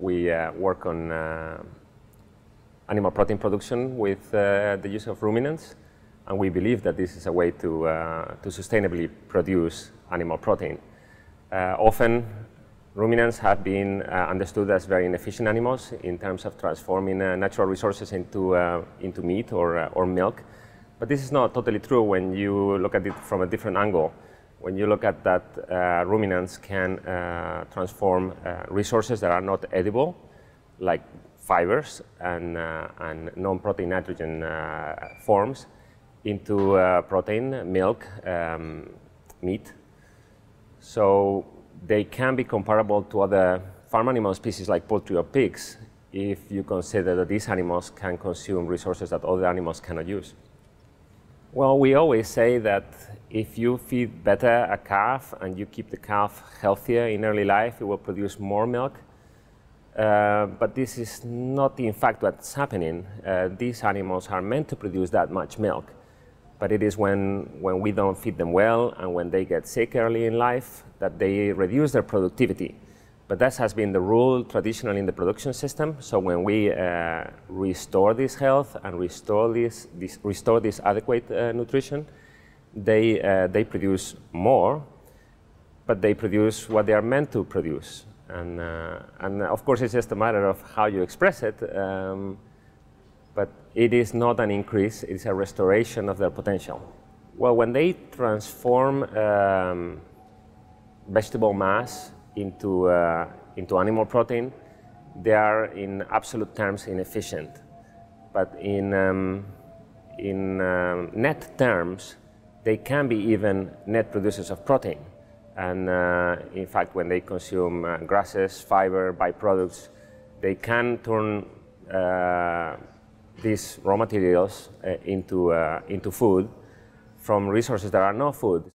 We uh, work on uh, animal protein production with uh, the use of ruminants, and we believe that this is a way to, uh, to sustainably produce animal protein. Uh, often, ruminants have been uh, understood as very inefficient animals in terms of transforming natural resources into, into meat or, or milk. But this is not totally true when you look at it from a different angle when you look at that, uh, ruminants can uh, transform uh, resources that are not edible, like fibers and, uh, and non-protein nitrogen uh, forms, into uh, protein, milk, um, meat. So they can be comparable to other farm animal species like poultry or pigs if you consider that these animals can consume resources that other animals cannot use. Well, we always say that if you feed better a calf and you keep the calf healthier in early life, it will produce more milk. Uh, but this is not in fact what's happening. Uh, these animals are meant to produce that much milk. But it is when, when we don't feed them well and when they get sick early in life that they reduce their productivity. But that has been the rule traditionally in the production system. So when we uh, restore this health and restore this, this restore this adequate uh, nutrition, they, uh, they produce more, but they produce what they are meant to produce. And, uh, and of course, it's just a matter of how you express it. Um, but it is not an increase, it's a restoration of their potential. Well, when they transform um, vegetable mass into, uh, into animal protein, they are in absolute terms inefficient. But in, um, in um, net terms, they can be even net producers of protein. And uh, in fact, when they consume uh, grasses, fiber, byproducts, they can turn uh, these raw materials uh, into, uh, into food from resources that are not food.